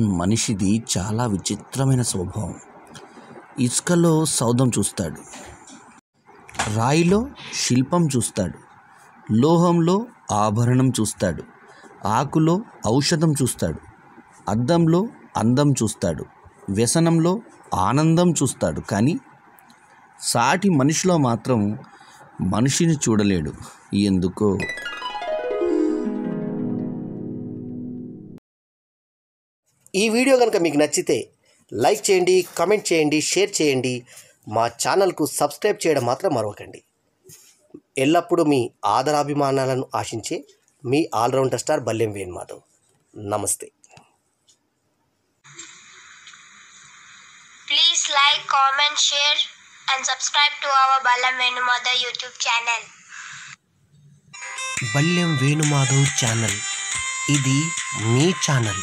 మనిషిది చాలా విచిత్రమైన స్వభావం. ఇసుకలో సౌధం చూస్తాడు. రాయిలో శిల్పం చూస్తాడు. లోహంలో ఆభరణం చూస్తాడు. ఆకులో ఔషధం చూస్తాడు. అద్దంలో అందం చూస్తాడు. వ్యసనంలో ఆనందం చూస్తాడు. కానీ సాటి మనిషిలో మాత్రం మనిషిని చూడలేడు. ఎందుకో ఈ వీడియో కనుక మీకు నచ్చితే లైక్ చేయండి కామెంట్ చేయండి షేర్ చేయండి. మా ఛానల్కు సబ్స్క్రైబ్ చేయడం మాత్రం మరవకండి. ఎల్లప్పుడూ మీ ఆదరాభిమానాలను ఆశించే మీ ఆల్రౌండర్ స్టార్ బల్లెం వేణు మాధవ్. నమస్తే. Please like, comment, share, and subscribe to our Balam Venumada YouTube channel. Ballem Venumadhav channel. ఇది మీ ఛానల్.